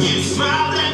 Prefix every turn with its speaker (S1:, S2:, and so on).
S1: You smiled